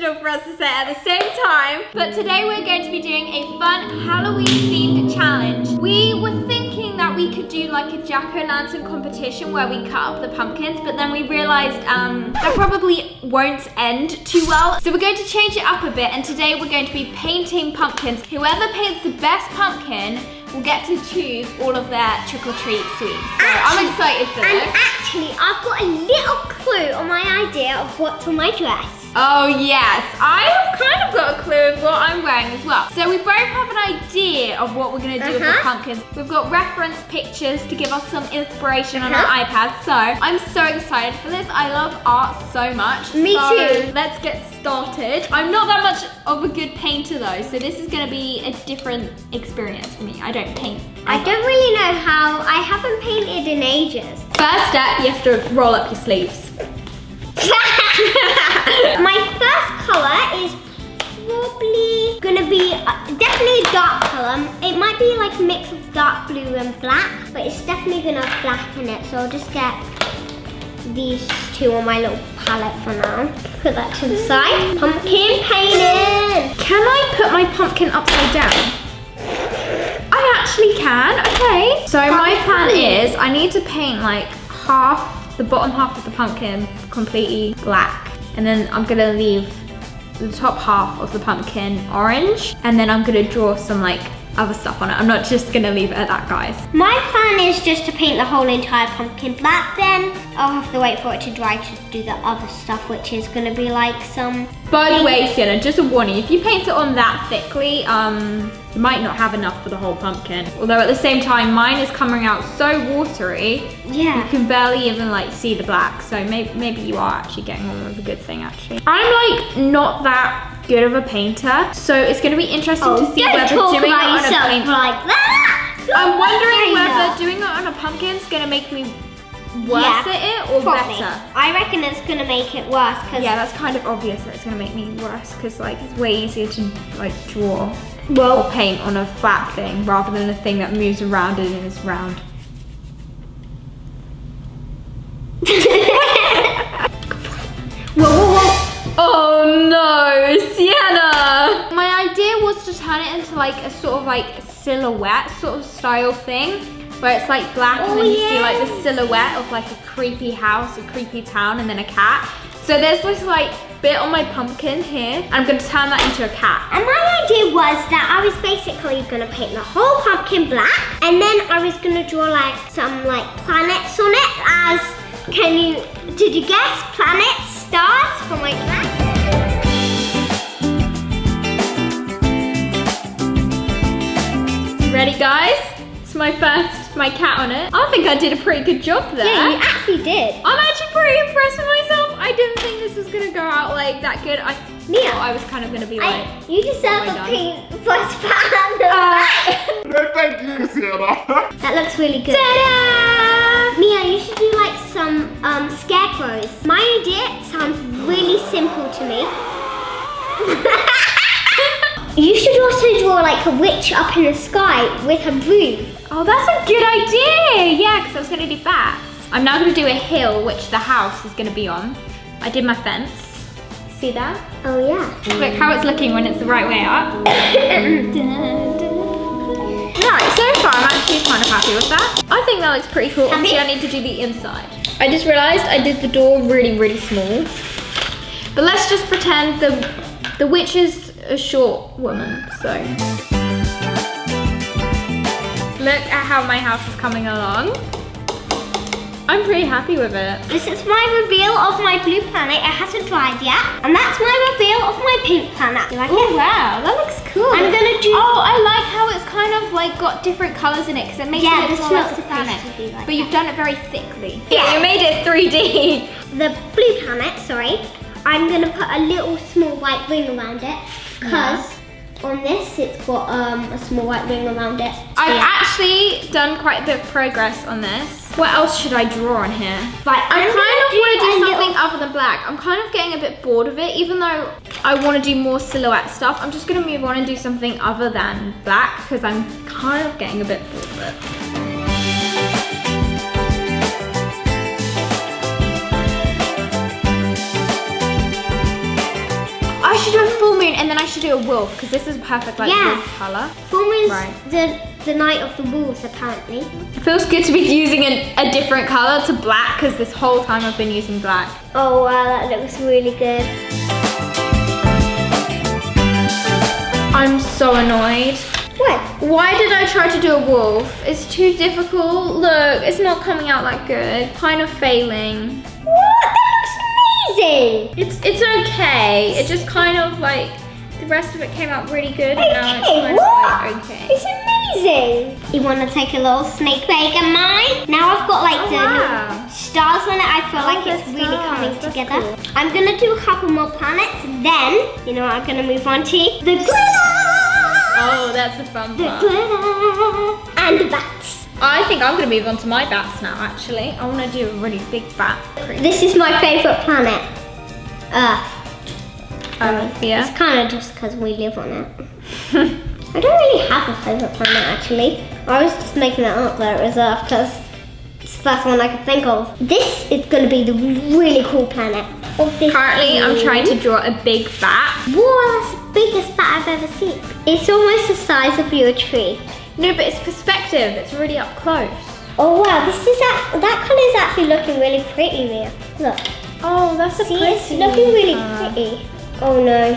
for us to say at the same time. But today we're going to be doing a fun Halloween themed challenge. We were thinking that we could do like a jack-o'-lantern competition where we cut up the pumpkins, but then we realized um, that probably won't end too well. So we're going to change it up a bit and today we're going to be painting pumpkins. Whoever paints the best pumpkin will get to choose all of their trick-or-treat sweets. So I'm excited for And this. actually, I've got a little clue on my idea of what's on my dress. Oh yes, I have kind of got a clue of what I'm wearing as well. So we both have an idea of what we're gonna do with the Uh-huh. pumpkins. We've got reference pictures to give us some inspiration on Uh-huh. our iPad. So I'm so excited for this. I love art so much. Me So too. Let's get started. I'm not that much of a good painter though, so this is gonna be a different experience for me. I don't paint. I don't really know how. I haven't painted in ages. First step, you have to roll up your sleeves. my first color is probably gonna be uh, definitely a dark color. It might be like a mix of dark blue and black, but it's definitely gonna have black in it. So I'll just get these two on my little palette for now. Put that to the side. Pumpkin painting. Can I put my pumpkin upside down? I actually can, okay. So my plan is I need to paint like half, the bottom half of the pumpkin completely black. And then I'm gonna leave the top half of the pumpkin orange. And then I'm gonna draw some like other stuff on it. I'm not just gonna leave it at that, guys. My plan is just to paint the whole entire pumpkin black. Then I'll have to wait for it to dry to do the other stuff, which is gonna be like some. By the way, Sienna, just a warning, if you paint it on that thickly, um, you might not have enough for the whole pumpkin. Although at the same time, mine is coming out so watery, yeah. you can barely even like see the black. So maybe, maybe you are actually getting on with a good thing actually. I'm like not that good of a painter, so it's gonna be interesting Oh, to see whether doing it on a paint. like that. I'm wondering whether doing it on a pumpkin is gonna make me worse Yeah, at it or Probably. better. I reckon it's gonna make it worse because Yeah, that's kind of obvious that it's gonna make me worse because like it's way easier to like draw or paint on a flat thing rather than a thing that moves around and is round. whoa, whoa, whoa. Oh no, Sienna! My idea was to turn it into like a sort of like silhouette sort of style thing where it's like black and Oh, then you oh, see like the silhouette of like a creepy house, a creepy town and then a cat. So there's this like bit on my pumpkin here and I'm gonna turn that into a cat. And my idea was that I was basically gonna paint the whole pumpkin black, and then I was gonna draw like some like planets on it. As can you? Did you guess planets, stars for my dress? Ready guys? It's my first, my cat on it. I think I did a pretty good job there. Yeah, you actually did. I'm actually pretty impressed with myself. I didn't think this was gonna go out like that good. I Mia. thought I was kind of gonna be like, I, you deserve Oh a pink first fan. uh, No, thank you, Sienna. that looks really good. ta-da! Mia, you should do like some um, scarecrows. My idea sounds really simple to me. you should also draw like a witch up in the sky with a broom. Oh, that's a good idea. Yeah, because I was gonna do bats. I'm now gonna do a hill, which the house is gonna be on. I did my fence. See that? Oh yeah. Look how it's looking when it's the right way up. Right, so far I'm actually kind of happy with that. I think that looks pretty cool. Obviously I need to do the inside. I just realized I did the door really, really small. But let's just pretend the, the witch is a short woman, so. Look at how my house is coming along. I'm pretty happy with it. This is my reveal of my blue planet. It hasn't dried yet. And that's my reveal of my pink planet. You like Oh it? wow, that looks cool. I'm gonna do- Oh, I like how it's kind of like got different colours in it because it makes Yeah, it look more like a planet. supposed to be like but you've done it very thickly. Yeah. you made it 3D. The blue planet, sorry. I'm gonna put a little small white ring around it. Because on this it's got um, a small white ring around it. I've Yeah. actually done quite a bit of progress on this. What else should I draw on here? Right, I I'm kind of want to do something little- other than black. I'm kind of getting a bit bored of it, even though I want to do more silhouette stuff. I'm just going to move on and do something other than black because I'm kind of getting a bit bored of it. Should do a wolf because this is perfect like Yeah. wolf color. Full moon's Right. the the night of the wolves apparently. It feels good to be using an, a different color to black because this whole time I've been using black. Oh wow, that looks really good. I'm so annoyed. What? Why did I try to do a wolf? It's too difficult. Look, it's not coming out that good. Kind of failing. What? That looks amazing. It's it's okay. It just kind of like rest of it came out really good and now it's Okay, what? okay. It's amazing. You want to take a little snake bake of mine? Now I've got like Oh, the wow. stars on it. I feel Oh, like the it's really coming That's together. cool. I'm gonna do a couple more planets. Then, you know, what I'm gonna move on to the glitter. Oh, that's the fun The part. glitter and the bats. I think I'm gonna move on to my bats now actually. I wanna do a really big bat. This is my favorite planet, Earth. Um, yeah. It's kind of just because we live on it. I don't really have a favorite planet actually. I was just making that up that it was Earth because it's the first one I could think of. This is going to be the really cool planet. This Currently, I'm trying to draw a big bat. Whoa, that's the biggest bat I've ever seen. It's almost the size of your tree. No, but it's perspective. It's really up close. Oh wow, this is that that colour is actually looking really pretty there. Look, Oh, that's a see, pretty. it's looking really pretty. Oh no,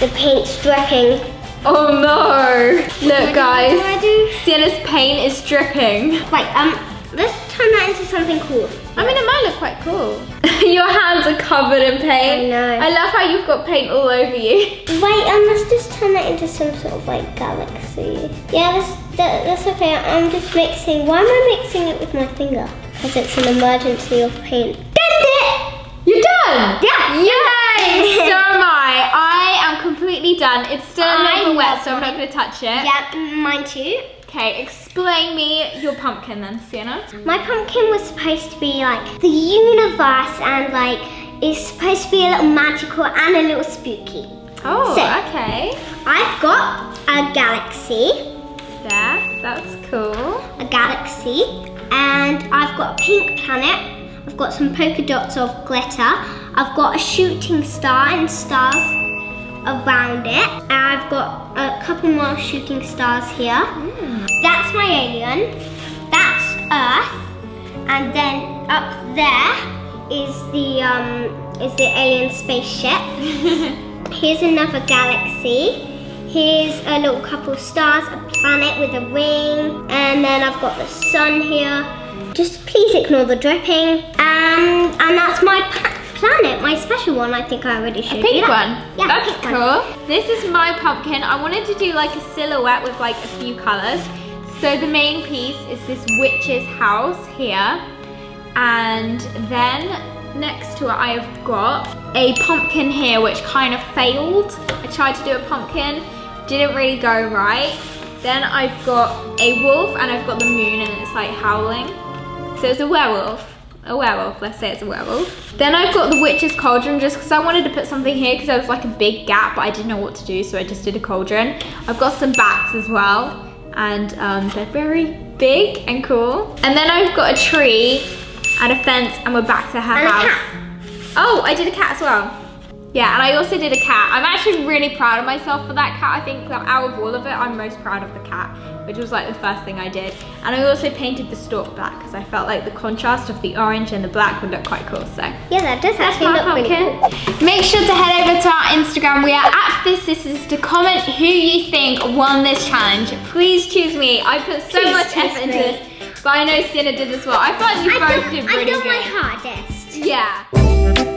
the paint's dripping. Oh no! Look, guys. What do I do? Sienna's paint is dripping. Right, um, let's turn that into something cool. I mean, it might look quite cool. Your hands are covered in paint. I know. I love how you've got paint all over you. Wait, um, let's just turn that into some sort of like galaxy. Yeah, that's that, that's okay. I'm just mixing. Why am I mixing it with my finger? Because it's an emergency of paint. Did it! You're done? Yeah. Yay! so am I. I am completely done. It's still a little wet, so I'm not going to touch it. Yeah, mine too. Okay, explain me your pumpkin then, Sienna. My pumpkin was supposed to be like the universe and like it's supposed to be a little magical and a little spooky. Oh, So- okay. I've got a galaxy, There, that's cool. a galaxy, and I've got a pink planet. I've got some polka dots of glitter. I've got a shooting star and stars around it. And I've got a couple more shooting stars here. That's my alien. That's Earth. And then up there is the um is the alien spaceship. Here's another galaxy. Here's a little couple stars, a planet with a ring, and then I've got the sun here. Just please ignore the dripping. And and that's my planet, my special one. I think I already showed Pink you that. one. Yeah, That's pink one. cool. This is my pumpkin. I wanted to do like a silhouette with like a few colors. So the main piece is this witch's house here. And then next to it I have got a pumpkin here which kind of failed. I tried to do a pumpkin, didn't really go right. Then I've got a wolf and I've got the moon and it's like howling. So it's a werewolf. A werewolf, let's say it's a werewolf. Then I've got the witch's cauldron just because I wanted to put something here because there was like a big gap but I didn't know what to do so I just did a cauldron. I've got some bats as well and um, they're very big and cool. And then I've got a tree and a fence and we're back to her And a house. Oh, I did a cat as well. Yeah, and I also did a cat. I'm actually really proud of myself for that cat. I think that out of all of it, I'm most proud of the cat, which was like the first thing I did. And I also painted the stalk black because I felt like the contrast of the orange and the black would look quite cool. So Yeah, that does that's actually look really cool. Make sure to head over to our Instagram. We are at Fizz Sisters to comment who you think won this challenge. Please choose me. I put so Please much effort into this, but I know Sienna did as well. I like we I both did I really done my hardest. Yeah.